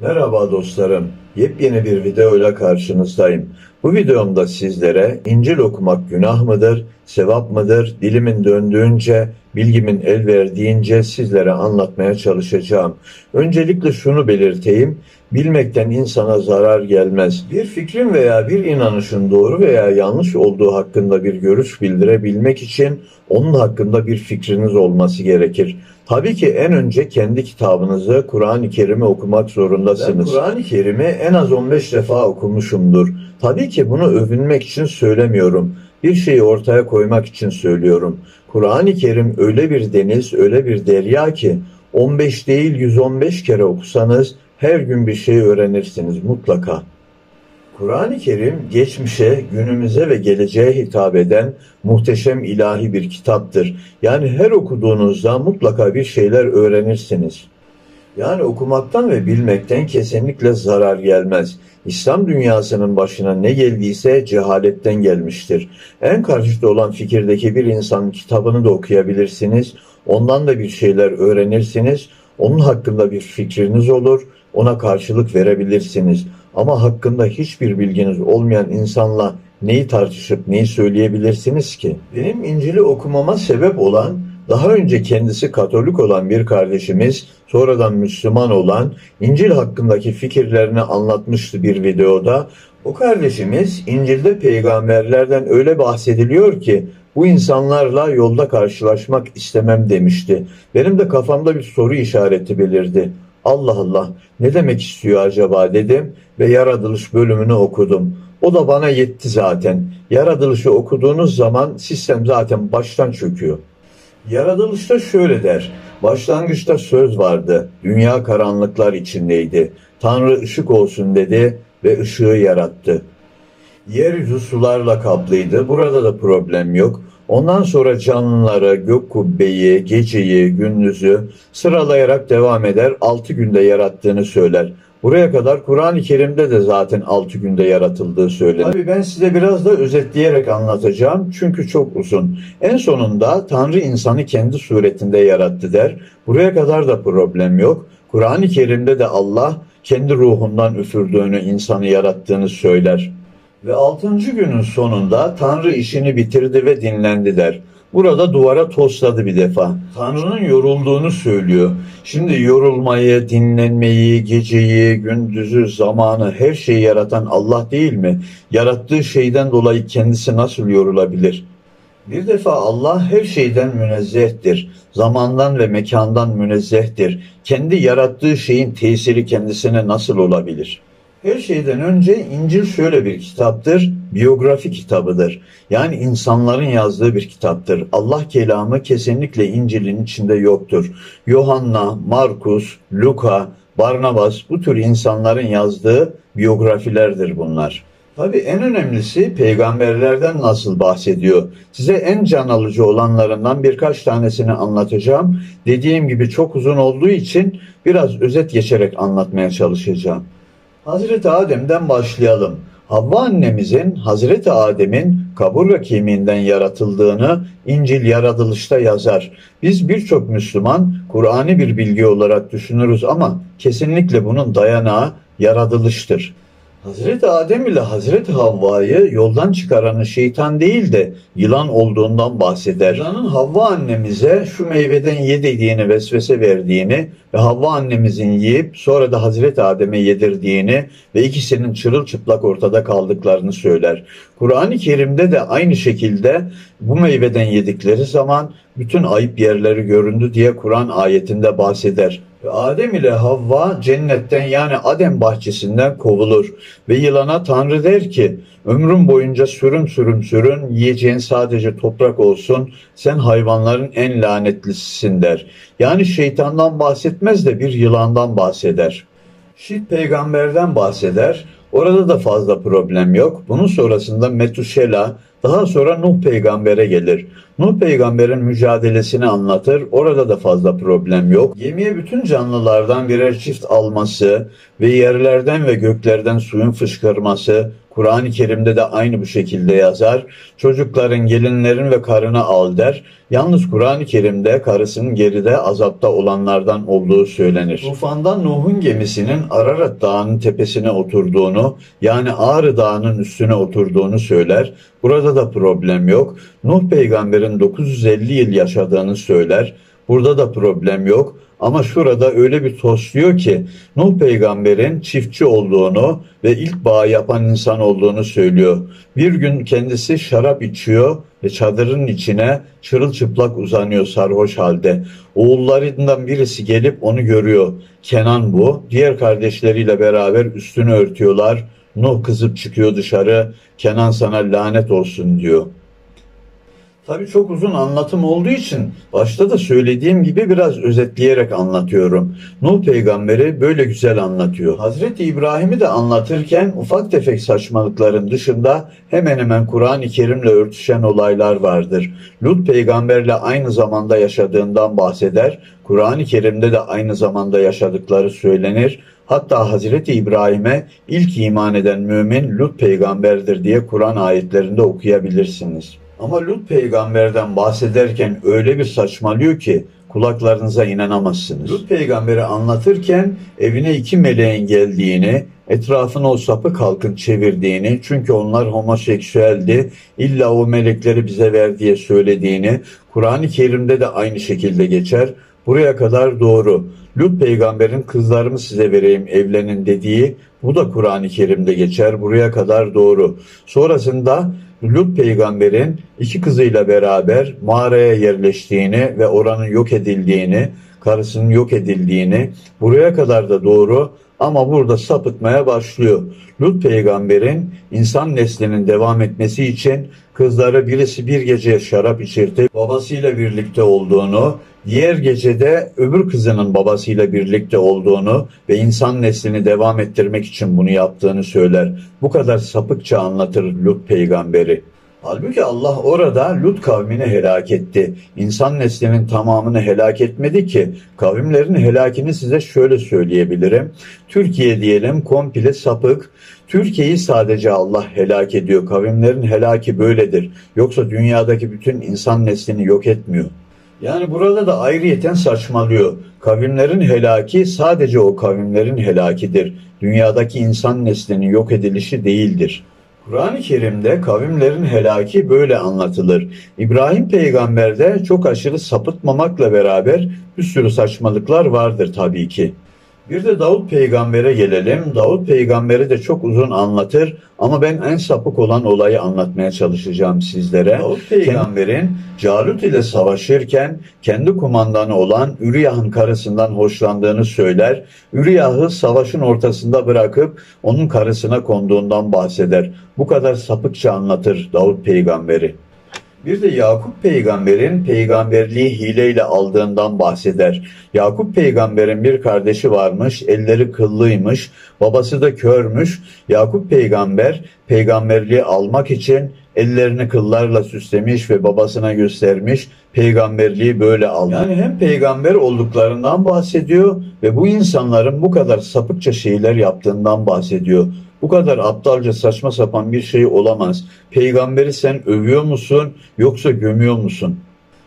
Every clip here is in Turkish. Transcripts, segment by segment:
Merhaba dostlarım. Yepyeni bir videoyla karşınızdayım. Bu videomda sizlere İncil okumak günah mıdır, sevap mıdır, dilimin döndüğünce, bilgimin el verdiğince sizlere anlatmaya çalışacağım. Öncelikle şunu belirteyim. Bilmekten insana zarar gelmez. Bir fikrin veya bir inanışın doğru veya yanlış olduğu hakkında bir görüş bildirebilmek için onun hakkında bir fikriniz olması gerekir. Tabii ki en önce kendi kitabınızı Kur'an-ı Kerim'i okumak zorundasınız. Kur'an-ı Kerim'i en az 15 defa okumuşumdur. Tabii ki bunu övünmek için söylemiyorum. Bir şeyi ortaya koymak için söylüyorum. Kur'an-ı Kerim öyle bir deniz, öyle bir derya ki 15 değil 115 kere okusanız her gün bir şey öğrenirsiniz mutlaka. Kur'an-ı Kerim geçmişe, günümüze ve geleceğe hitap eden muhteşem ilahi bir kitaptır. Yani her okuduğunuzda mutlaka bir şeyler öğrenirsiniz. Yani okumaktan ve bilmekten kesinlikle zarar gelmez. İslam dünyasının başına ne geldiyse cehaletten gelmiştir. En karşıtı olan fikirdeki bir insanın kitabını da okuyabilirsiniz. Ondan da bir şeyler öğrenirsiniz. Onun hakkında bir fikriniz olur. Ona karşılık verebilirsiniz. Ama hakkında hiçbir bilginiz olmayan insanla neyi tartışıp neyi söyleyebilirsiniz ki? Benim İncil'i okumama sebep olan daha önce kendisi Katolik olan bir kardeşimiz, sonradan Müslüman olan İncil hakkındaki fikirlerini anlatmıştı bir videoda. O kardeşimiz İncil'de peygamberlerden öyle bahsediliyor ki bu insanlarla yolda karşılaşmak istemem demişti. Benim de kafamda bir soru işareti belirdi. Allah Allah ne demek istiyor acaba dedim ve yaratılış bölümünü okudum. O da bana yetti zaten. Yaratılışı okuduğunuz zaman sistem zaten baştan çöküyor. Yaratılışta şöyle der. Başlangıçta söz vardı. Dünya karanlıklar içindeydi. Tanrı ışık olsun dedi ve ışığı yarattı. Yeryüzü sularla kaplıydı. Burada da problem yok. Ondan sonra canlıları, gök kubbeyi, geceyi, gündüzü sıralayarak devam eder. Altı günde yarattığını söyler. Buraya kadar Kur'an-ı Kerim'de de zaten altı günde yaratıldığı söylenir. Tabii ben size biraz da özetleyerek anlatacağım çünkü çok uzun. En sonunda Tanrı insanı kendi suretinde yarattı der. Buraya kadar da problem yok. Kur'an-ı Kerim'de de Allah kendi ruhundan üfürdüğünü, insanı yarattığını söyler. Ve altıncı günün sonunda Tanrı işini bitirdi ve dinlendi der. Burada duvara tosladı bir defa. Tanrı'nın yorulduğunu söylüyor. Şimdi yorulmayı, dinlenmeyi, geceyi, gündüzü, zamanı, her şeyi yaratan Allah değil mi? Yarattığı şeyden dolayı kendisi nasıl yorulabilir? Bir defa Allah her şeyden münezzehtir. Zamandan ve mekandan münezzehtir. Kendi yarattığı şeyin tesiri kendisine nasıl olabilir?'' Her şeyden önce İncil şöyle bir kitaptır, biyografi kitabıdır. Yani insanların yazdığı bir kitaptır. Allah kelamı kesinlikle İncil'in içinde yoktur. Yohanna, Markus, Luka, Barnabas bu tür insanların yazdığı biyografilerdir bunlar. Tabi en önemlisi peygamberlerden nasıl bahsediyor. Size en can alıcı olanlarından birkaç tanesini anlatacağım. Dediğim gibi çok uzun olduğu için biraz özet geçerek anlatmaya çalışacağım. Hazreti Adem'den başlayalım. Havva annemizin Hazreti Adem'in kaburga kemiğinden yaratıldığını İncil yaratılışta yazar. Biz birçok Müslüman Kur'an'ı bir bilgi olarak düşünürüz ama kesinlikle bunun dayanağı yaratılıştır. Hazreti Adem ile Hazreti Havva'yı yoldan çıkaranı şeytan değil de yılan olduğundan bahseder. Yılanın Havva annemize şu meyveden ye dediğini vesvese verdiğini ve Havva annemizin yiyip sonra da Hazreti Adem'e yedirdiğini ve ikisinin çırılçıplak ortada kaldıklarını söyler. Kur'an-ı Kerim'de de aynı şekilde bu meyveden yedikleri zaman bütün ayıp yerleri göründü diye Kur'an ayetinde bahseder. Adem ile Havva cennetten yani Adem bahçesinden kovulur. Ve yılana Tanrı der ki ömrüm boyunca sürüm sürüm sürün yiyeceğin sadece toprak olsun sen hayvanların en lanetlisisin der. Yani şeytandan bahsetmez de bir yılandan bahseder. Şit peygamberden bahseder. Orada da fazla problem yok. Bunun sonrasında Metuşela, Daha sonra Nuh peygambere gelir. Nuh peygamberin mücadelesini anlatır. Orada da fazla problem yok. Gemiye bütün canlılardan birer çift alması ve yerlerden ve göklerden suyun fışkırması, Kur'an-ı Kerim'de de aynı bu şekilde yazar. Çocukların, gelinlerin ve karını al der. Yalnız Kur'an-ı Kerim'de karısının geride azapta olanlardan olduğu söylenir. Tufandan Nuh'un gemisinin Ararat Dağı'nın tepesine oturduğunu yani Ağrı Dağı'nın üstüne oturduğunu söyler. Burada da problem yok. Nuh peygamberin 950 yıl yaşadığını söyler. Burada da problem yok. Ama şurada öyle bir tosluyor ki Nuh peygamberin çiftçi olduğunu ve ilk bağ yapan insan olduğunu söylüyor. Bir gün kendisi şarap içiyor ve çadırın içine çırılçıplak uzanıyor sarhoş halde. Oğullarından birisi gelip onu görüyor. Kenan bu. Diğer kardeşleriyle beraber üstünü örtüyorlar. Nuh kızıp çıkıyor dışarı. Kenan sana lanet olsun diyor. Tabii çok uzun anlatım olduğu için başta da söylediğim gibi biraz özetleyerek anlatıyorum. Nuh peygamberi böyle güzel anlatıyor. Hazreti İbrahim'i de anlatırken ufak tefek saçmalıkların dışında hemen hemen Kur'an-ı Kerim'le örtüşen olaylar vardır. Lut peygamberle aynı zamanda yaşadığından bahseder. Kur'an-ı Kerim'de de aynı zamanda yaşadıkları söylenir. Hatta Hazreti İbrahim'e ilk iman eden mümin Lut peygamberdir diye Kur'an ayetlerinde okuyabilirsiniz. Ama Lut peygamberden bahsederken öyle bir saçmalıyor ki kulaklarınıza inanamazsınız. Lut peygamberi anlatırken evine iki meleğin geldiğini, etrafına o sapık halkın çevirdiğini, çünkü onlar homoseksüeldi, illa o melekleri bize ver diye söylediğini, Kur'an-ı Kerim'de de aynı şekilde geçer. Buraya kadar doğru. Lut peygamberin kızlarımı size vereyim evlenin dediği bu da Kur'an-ı Kerim'de geçer. Buraya kadar doğru. Sonrasında Lut peygamberin iki kızıyla beraber mağaraya yerleştiğini ve oranın yok edildiğini, karısının yok edildiğini buraya kadar da doğru ama burada sapıtmaya başlıyor. Lut peygamberin insan neslinin devam etmesi için kızları birisi bir gece şarap içirtip babasıyla birlikte olduğunu, diğer gecede öbür kızının babasıyla birlikte olduğunu ve insan neslini devam ettirmek için bunu yaptığını söyler. Bu kadar sapıkça anlatır Lut peygamberi. Halbuki Allah orada Lut kavmini helak etti. İnsan neslinin tamamını helak etmedi ki. Kavimlerin helakini size şöyle söyleyebilirim. Türkiye diyelim komple sapık. Türkiye'yi sadece Allah helak ediyor. Kavimlerin helaki böyledir. Yoksa dünyadaki bütün insan neslini yok etmiyor. Yani burada da ayrıyeten saçmalıyor. Kavimlerin helaki sadece o kavimlerin helakidir. Dünyadaki insan neslinin yok edilişi değildir. Kur'an-ı Kerim'de kavimlerin helaki böyle anlatılır. İbrahim peygamberde çok aşırı sapıtmamakla beraber bir sürü saçmalıklar vardır tabii ki. Bir de Davut peygambere gelelim. Davut peygamberi de çok uzun anlatır ama ben en sapık olan olayı anlatmaya çalışacağım sizlere. Davut peygamberin Calut ile savaşırken kendi kumandanı olan Üriyah'ın karısından hoşlandığını söyler. Üriyah'ı savaşın ortasında bırakıp onun karısına konduğundan bahseder. Bu kadar sapıkça anlatır Davut peygamberi. Bir de Yakup peygamberin peygamberliği hileyle aldığından bahseder. Yakup peygamberin bir kardeşi varmış, elleri kıllıymış, babası da körmüş. Yakup peygamber peygamberliği almak için ellerini kıllarla süslemiş ve babasına göstermiş. Peygamberliği böyle aldı. Yani hem peygamber olduklarından bahsediyor ve bu insanların bu kadar sapıkça şeyler yaptığından bahsediyor. Bu kadar aptalca saçma sapan bir şey olamaz. Peygamberi sen övüyor musun yoksa gömüyor musun?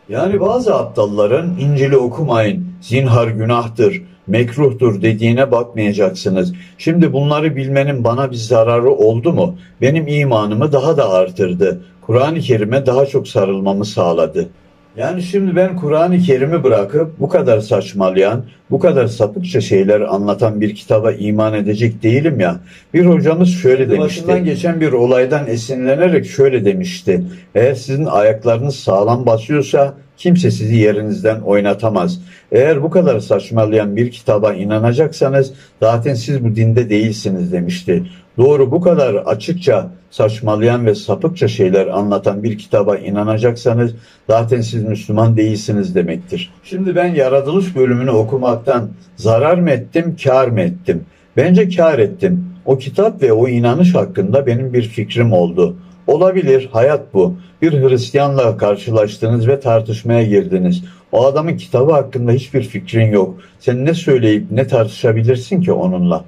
Yani bazı aptalların İncil'i okumayın, zinhar günahtır, mekruhtur dediğine bakmayacaksınız. Şimdi bunları bilmenin bana bir zararı oldu mu? Benim imanımı daha da artırdı. Kur'an-ı Kerim'e daha çok sarılmamı sağladı. Yani şimdi ben Kur'an-ı Kerim'i bırakıp bu kadar saçmalayan, bu kadar sapıkça şeyler anlatan bir kitaba iman edecek değilim ya. Bir hocamız şöyle demişti. Başından geçen bir olaydan esinlenerek şöyle demişti. Eğer sizin ayaklarınız sağlam basıyorsa kimse sizi yerinizden oynatamaz. Eğer bu kadar saçmalayan bir kitaba inanacaksanız zaten siz bu dinde değilsiniz demişti. Doğru bu kadar açıkça saçmalayan ve sapıkça şeyler anlatan bir kitaba inanacaksanız zaten siz Müslüman değilsiniz demektir. Şimdi ben yaratılış bölümünü okumaktan zarar mı ettim, kar mı ettim? Bence kar ettim. O kitap ve o inanış hakkında benim bir fikrim oldu. Olabilir, hayat bu. Bir Hristiyanla karşılaştınız ve tartışmaya girdiniz. O adamın kitabı hakkında hiçbir fikrin yok. Sen ne söyleyip ne tartışabilirsin ki onunla?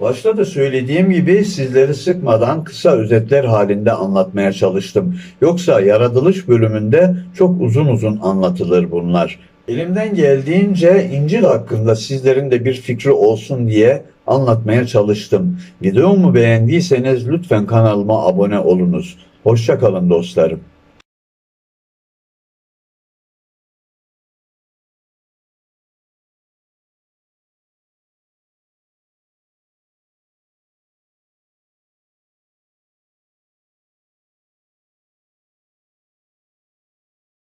Başta da söylediğim gibi sizleri sıkmadan kısa özetler halinde anlatmaya çalıştım. Yoksa yaratılış bölümünde çok uzun uzun anlatılır bunlar. Elimden geldiğince İncil hakkında sizlerin de bir fikri olsun diye anlatmaya çalıştım. Videomu beğendiyseniz lütfen kanalıma abone olunuz. Hoşçakalın dostlarım.